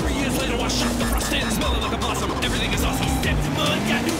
Three years later, I shot the frost in, smelling like a blossom. Everything is awesome. Dead mud, got new